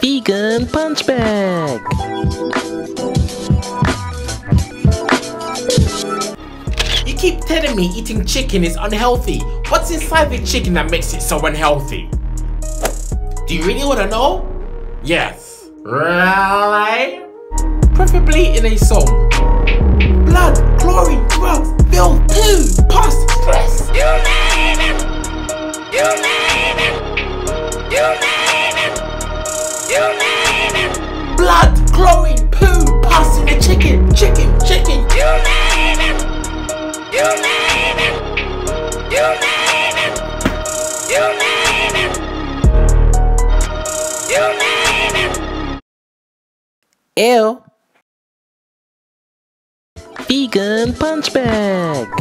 Vegan Punch Bag! You keep telling me eating chicken is unhealthy. What's inside the chicken that makes it so unhealthy? Do you really want to know? Yes. Really? Preferably in a song. Blood, chlorine, drugs, filth, poo, pus, stress. You name it. You name it. You name it. You name it. Blood, chlorine, poo, in the chicken, chicken, chicken. You name it. You name it. You name it. You name it. You name it. Ew! Vegan Punch Bag!